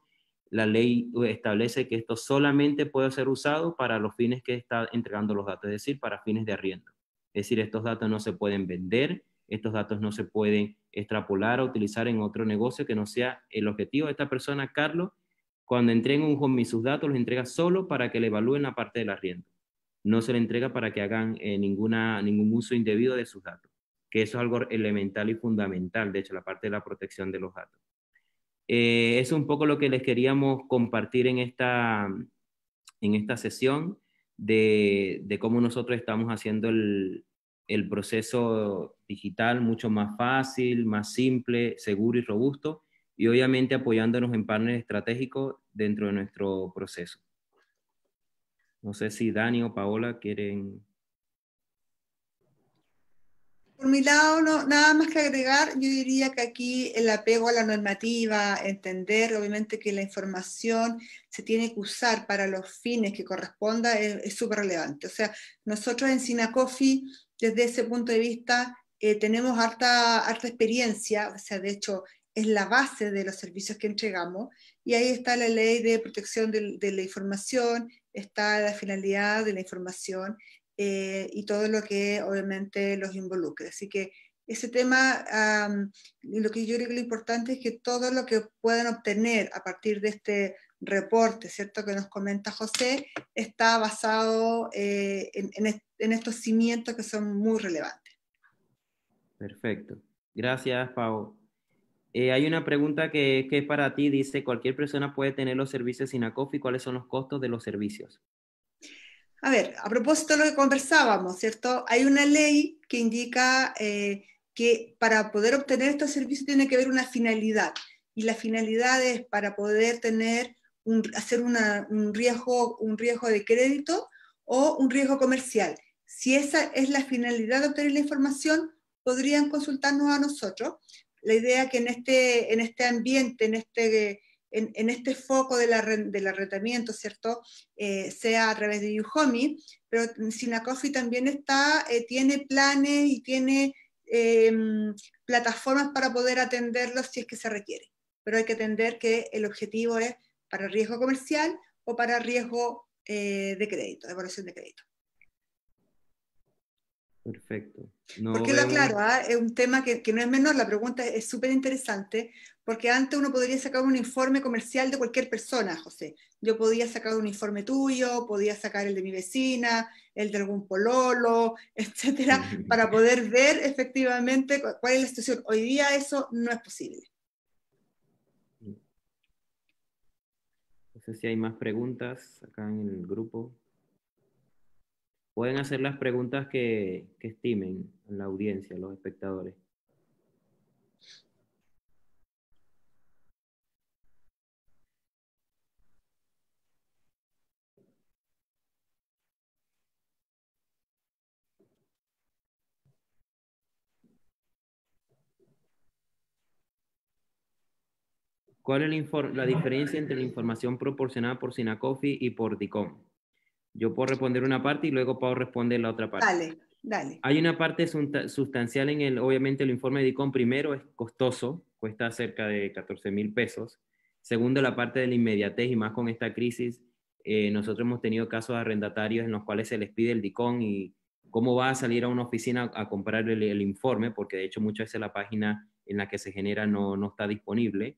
La ley establece que esto solamente puede ser usado para los fines que está entregando los datos, es decir, para fines de arriendo. Es decir, estos datos no se pueden vender, estos datos no se pueden extrapolar o utilizar en otro negocio que no sea el objetivo de esta persona, Carlos, cuando entrega un home sus datos, los entrega solo para que le evalúen la parte del arriendo no se le entrega para que hagan eh, ninguna, ningún uso indebido de sus datos, que eso es algo elemental y fundamental, de hecho, la parte de la protección de los datos. Eh, es un poco lo que les queríamos compartir en esta, en esta sesión de, de cómo nosotros estamos haciendo el, el proceso digital mucho más fácil, más simple, seguro y robusto, y obviamente apoyándonos en partners estratégicos dentro de nuestro proceso. No sé si Dani o Paola quieren por mi lado, no, nada más que agregar, yo diría que aquí el apego a la normativa, entender obviamente que la información se tiene que usar para los fines que corresponda es súper relevante. O sea, nosotros en Sinacofi, desde ese punto de vista, eh, tenemos harta, harta experiencia, o sea, de hecho, es la base de los servicios que entregamos, y ahí está la ley de protección de, la información, está la finalidad de la información, eh, y todo lo que obviamente los involucre. Así que ese tema, lo que yo creo que lo importante es que todo lo que puedan obtener a partir de este reporte, ¿cierto? Que nos comenta José, está basado eh, en, estos cimientos que son muy relevantes. Perfecto. Gracias, Pau. Eh, hay una pregunta que, que, para ti. Dice, ¿cualquier persona puede tener los servicios SINACOFI? ¿Cuáles son los costos de los servicios? A ver, a propósito de lo que conversábamos, ¿cierto? Hay una ley que indica eh, que para poder obtener estos servicios tiene que haber una finalidad. Y la finalidad es para poder tener un, hacer un, riesgo, un riesgo de crédito o un riesgo comercial. Si esa es la finalidad de obtener la información, podrían consultarnos a nosotros. La idea es que en este, en este ambiente, en este en, este foco del arrendamiento, ¿cierto? Eh, sea a través de Uhomi, pero Sinacofi también está, eh, tiene planes y tiene em, plataformas para poder atenderlos si es que se requiere. Pero hay que entender que el objetivo es para riesgo comercial o para riesgo eh, de crédito, de evaluación de crédito. Perfecto. Porque lo aclaro, ¿ah? es un tema que, que, no es menor, la pregunta es súper interesante, porque antes uno podría sacar un informe comercial de cualquier persona, José. Yo podía sacar un informe tuyo, podía sacar el de mi vecina, el de algún pololo, etcétera, para poder ver efectivamente cuál es la situación. Hoy día eso no es posible. No sé si hay más preguntas acá en el grupo pueden hacer las preguntas que, estimen en la audiencia, los espectadores. ¿Cuál es la, diferencia entre la información proporcionada por Sinacofi y por DICOM? Yo puedo responder una parte y luego puedo responder la otra parte. Dale, dale. Hay una parte sustancial en el, obviamente el informe de DICOM primero es costoso, cuesta cerca de 14 mil pesos. Segundo, la parte de la inmediatez y más con esta crisis, eh, nosotros hemos tenido casos de arrendatarios en los cuales se les pide el DICOM y cómo va a salir a una oficina a, comprar el, informe, porque de hecho muchas veces la página en la que se genera no, no está disponible.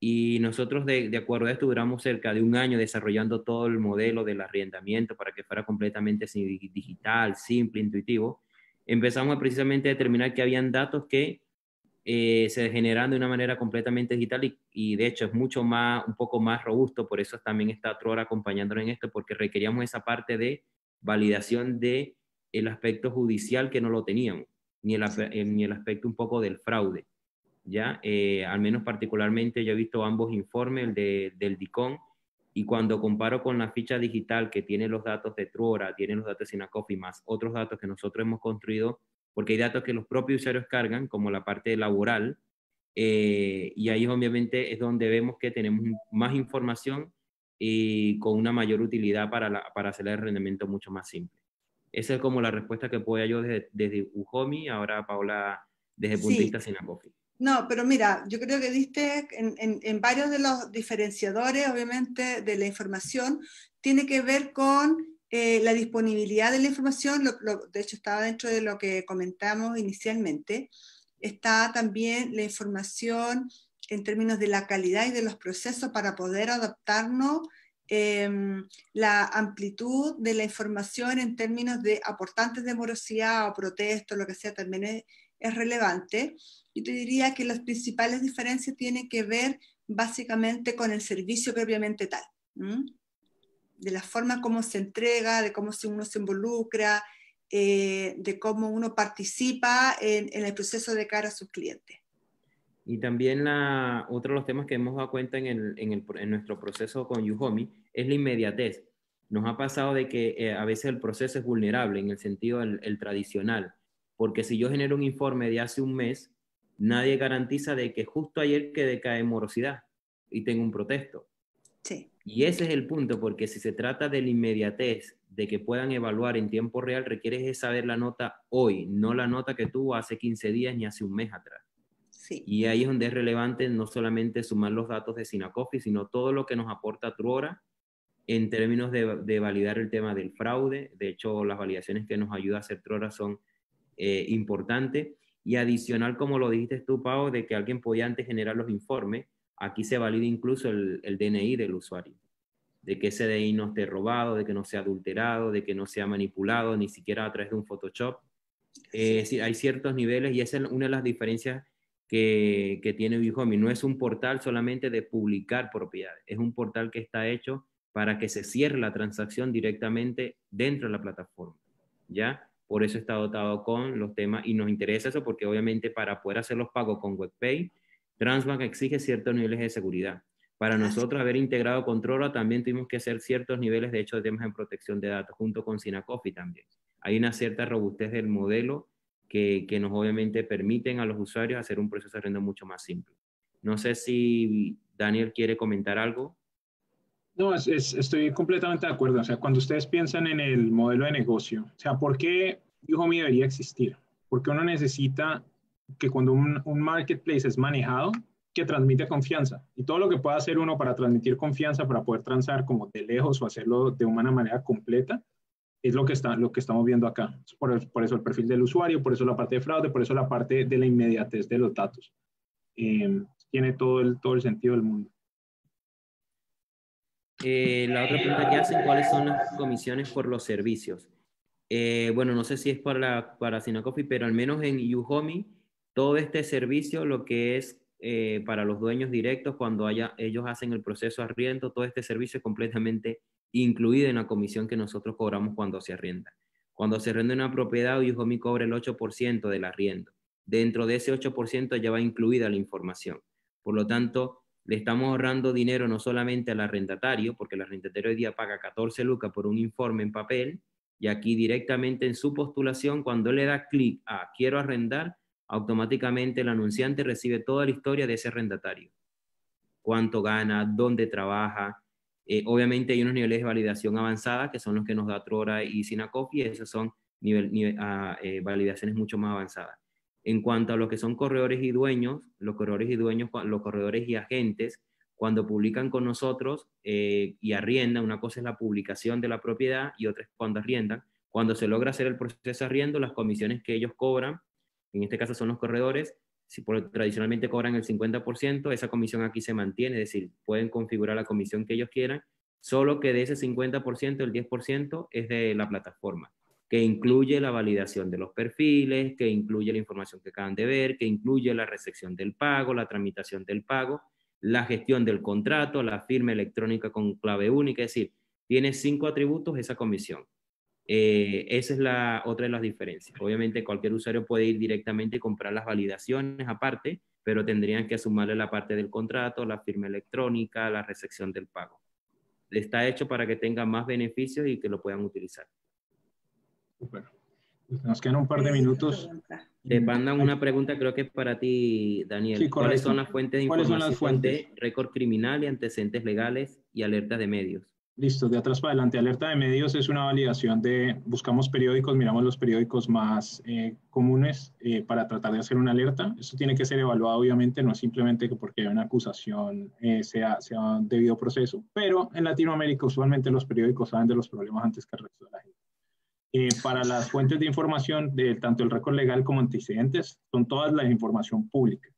Y nosotros, de, de, acuerdo a esto, duramos cerca de un año desarrollando todo el modelo del arrendamiento para que fuera completamente digital, simple, intuitivo. Empezamos precisamente a determinar que habían datos que eh, se generan de una manera completamente digital y, y, de hecho es mucho más, un poco más robusto, por eso también está Tror acompañándonos en esto, porque requeríamos esa parte de validación de el aspecto judicial que no lo teníamos, ni el, eh, ni el aspecto un poco del fraude. ¿Ya? Eh, al menos particularmente yo he visto ambos informes, el de, del DICON, y cuando comparo con la ficha digital que tiene los datos de Truora, tiene los datos de Sinacofi, más otros datos que nosotros hemos construido, porque hay datos que los propios usuarios cargan, como la parte laboral, eh, y ahí obviamente es donde vemos que tenemos más información y con una mayor utilidad para, para hacer el rendimiento mucho más simple. Esa es como la respuesta que puedo yo desde, desde Ujomi, ahora Paula desde el punto de vista Sinacofi. No, pero mira, yo creo que diste en, varios de los diferenciadores, obviamente, de la información, tiene que ver con eh, la disponibilidad de la información, de hecho estaba dentro de lo que comentamos inicialmente, está también la información en términos de la calidad y de los procesos para poder adaptarnos, em, la amplitud de la información en términos de aportantes de morosidad o protestos, lo que sea, también es, es relevante. Yo te diría que las principales diferencias tienen que ver básicamente con el servicio propiamente tal. De la forma como se entrega, de cómo uno se involucra, eh, de cómo uno participa en, el proceso de cara a sus clientes. Y también la, otro de los temas que hemos dado cuenta en, el, en, el, en nuestro proceso con Yuhomi es la inmediatez. Nos ha pasado de que eh, a veces el proceso es vulnerable en el sentido del el tradicional, porque si yo genero un informe de hace un mes, nadie garantiza de que justo ayer quede cae morosidad y tengo un protesto. Sí. Y ese es el punto, porque si se trata de la inmediatez, de que puedan evaluar en tiempo real, requiere saber la nota hoy, no la nota que tuvo hace 15 días ni hace un mes atrás. Sí. Y ahí es donde es relevante no solamente sumar los datos de Sinacofi, sino todo lo que nos aporta Truora en términos de, validar el tema del fraude. De hecho, las validaciones que nos ayuda a hacer Truora son eh, importantes. Y adicional, como lo dijiste tú, Pau, de que alguien podía antes generar los informes, aquí se valida incluso el, DNI del usuario de que ese DNI no esté robado, de que no sea adulterado, de que no sea manipulado, ni siquiera a través de un Photoshop. Eh, hay ciertos niveles y es una de las diferencias que, que tiene Bihomi. No es un portal solamente de publicar propiedades, es un portal que está hecho para que se cierre la transacción directamente dentro de la plataforma. ¿Ya? Por eso está dotado con los temas y nos interesa eso porque obviamente para poder hacer los pagos con WebPay, Transbank exige ciertos niveles de seguridad. Para nosotros haber integrado Controla también tuvimos que hacer ciertos niveles de hecho de temas en protección de datos junto con Sinacofi también. Hay una cierta robustez del modelo que, que, nos obviamente permiten a los usuarios hacer un proceso de renta mucho más simple. No sé si Daniel quiere comentar algo. No, es, estoy completamente de acuerdo. O sea, cuando ustedes piensan en el modelo de negocio, o sea, ¿por qué Yuhomi debería existir? Porque uno necesita que cuando un, marketplace es manejado, que transmite confianza. Y todo lo que pueda hacer uno para transmitir confianza, para poder transar como de lejos o hacerlo de una manera completa, es lo que, está, lo que estamos viendo acá. Por, eso el perfil del usuario, por eso la parte de fraude, por eso la parte de la inmediatez de los datos. Em, tiene todo el, todo el sentido del mundo. Eh, la otra pregunta que hacen, ¿cuáles son las comisiones por los servicios? Eh, bueno, no sé si es para, para Sinacofi, pero al menos en Uhomi, todo este servicio, lo que es eh, para los dueños directos cuando haya, ellos hacen el proceso arriendo, todo este servicio es completamente incluido en la comisión que nosotros cobramos cuando se arrienda. Cuando se arrienda una propiedad, Ujomi cobra el 8% del arriendo. Dentro de ese 8% ya va incluida la información. Por lo tanto, le estamos ahorrando dinero no solamente al arrendatario, porque el arrendatario hoy día paga 14 lucas por un informe en papel, y aquí directamente en su postulación, cuando le da clic a quiero arrendar, automáticamente el anunciante recibe toda la historia de ese arrendatario. Cuánto gana, dónde trabaja. Eh, obviamente hay unos niveles de validación avanzada que son los que nos da Trora y Sinacofi, y esos son nivel, ah, eh, validaciones mucho más avanzadas. En cuanto a lo que son corredores y dueños, los corredores y dueños, los corredores y agentes, cuando publican con nosotros eh, y arriendan, una cosa es la publicación de la propiedad y otra es cuando arriendan. Cuando se logra hacer el proceso de arriendo, las comisiones que ellos cobran en este caso son los corredores, si tradicionalmente cobran el 50%, esa comisión aquí se mantiene, es decir, pueden configurar la comisión que ellos quieran, solo que de ese 50%, el 10% es de la plataforma, que incluye la validación de los perfiles, que incluye la información que acaban de ver, que incluye la recepción del pago, la tramitación del pago, la gestión del contrato, la firma electrónica con clave única, es decir, tiene cinco atributos esa comisión. Eh, esa es la otra de las diferencias. Obviamente cualquier usuario puede ir directamente y comprar las validaciones aparte, pero tendrían que sumarle la parte del contrato, la firma electrónica, la recepción del pago. Está hecho para que tenga más beneficios y que lo puedan utilizar. Bueno, Nos quedan un par de minutos. Te mandan una pregunta, creo que es para ti, Daniel. ¿Cuáles son las fuentes de información son las fuentes? récord criminal y antecedentes legales y alertas de medios? Listo, de atrás para adelante. Alerta de medios es una validación de, buscamos periódicos, miramos los periódicos más eh, comunes eh, para tratar de hacer una alerta. Esto tiene que ser evaluado, obviamente, no simplemente que porque hay una acusación eh, sea, sea un debido proceso, pero en Latinoamérica usualmente los periódicos saben de los problemas antes que el resto de la gente. Para las fuentes de información, tanto el récord legal como antecedentes, son todas la información pública.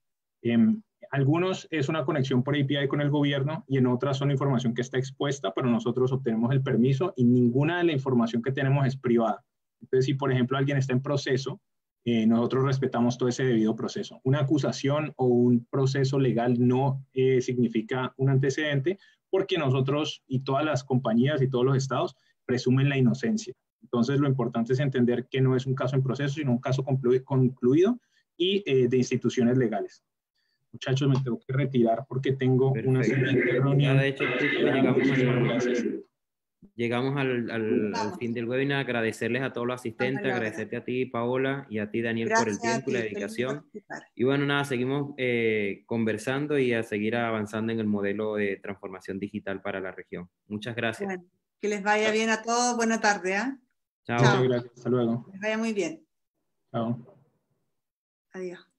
Em, algunos es una conexión por API con el gobierno y en otras son información que está expuesta, pero nosotros obtenemos el permiso y ninguna de la información que tenemos es privada. Entonces, si por ejemplo alguien está en proceso, eh, nosotros respetamos todo ese debido proceso. Una acusación o un proceso legal no eh, significa un antecedente porque nosotros y todas las compañías y todos los estados presumen la inocencia. Entonces, lo importante es entender que no es un caso en proceso, sino un caso concluido y eh, de instituciones legales. Muchachos, me tengo que retirar porque tengo una siguiente reunión. de hecho, llegamos, llegamos al, al, fin del webinar. Agradecerles a todos los asistentes, agradecerte a ti, Paola, y a ti, Daniel, por el tiempo y la dedicación. Y bueno, nada, seguimos eh, conversando y a seguir avanzando en el modelo de transformación digital para la región. Muchas gracias. que les vaya bien a todos. Buena tarde. ¿eh? Chao. Muchas gracias. Hasta luego. Que vaya muy bien. Chao. Adiós.